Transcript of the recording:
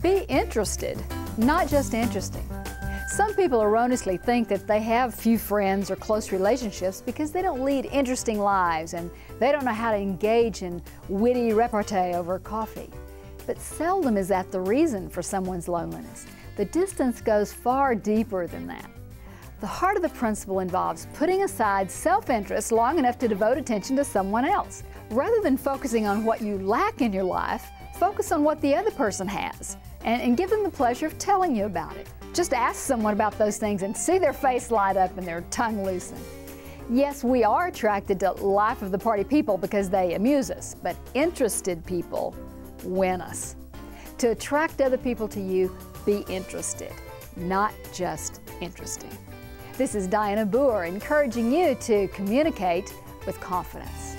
Be interested, not just interesting. Some people erroneously think that they have few friends or close relationships because they don't lead interesting lives and they don't know how to engage in witty repartee over coffee. But seldom is that the reason for someone's loneliness. The distance goes far deeper than that. The heart of the principle involves putting aside self interest long enough to devote attention to someone else. Rather than focusing on what you lack in your life, focus on what the other person has and, and, give them the pleasure of telling you about it. Just ask someone about those things and see their face light up and their tongue loosen. Yes, we are attracted to life of the party people because they amuse us, but interested people win us. To attract other people to you, be interested, not just interesting. This is Dianna Booher encouraging you to communicate with confidence.